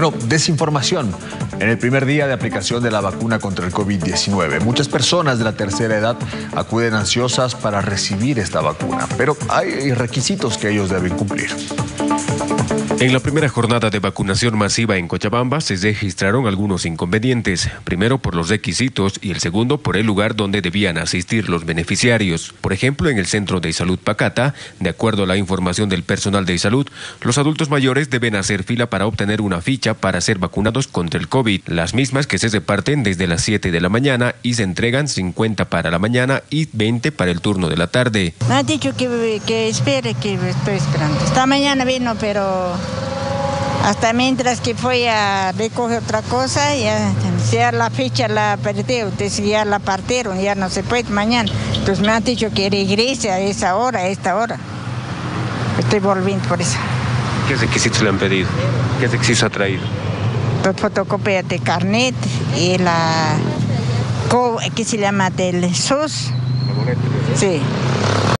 Bueno, desinformación. En el primer día de aplicación de la vacuna contra el COVID-19, muchas personas de la tercera edad acuden ansiosas para recibir esta vacuna, pero hay requisitos que ellos deben cumplir. En la primera jornada de vacunación masiva en Cochabamba se registraron algunos inconvenientes, primero por los requisitos y el segundo por el lugar donde debían asistir los beneficiarios. Por ejemplo, en el Centro de Salud Pacata, de acuerdo a la información del personal de salud, los adultos mayores deben hacer fila para obtener una ficha para ser vacunados contra el COVID, las mismas que se reparten desde las 7 de la mañana y se entregan 50 para la mañana y 20 para el turno de la tarde. Me ha dicho que espere, que estoy esperando. Esta mañana vino, pero hasta mientras que fui a recoger otra cosa, ya, ya la fecha la perdió, entonces ya la partieron, ya no se puede mañana. Entonces me han dicho que regrese a esa hora, a esta hora. Estoy volviendo por eso. ¿Qué requisitos le han pedido? ¿Qué requisitos ha traído? Pues fotocopia de carnet y la... ¿Qué se llama? Del SUS. La boleta. Sí.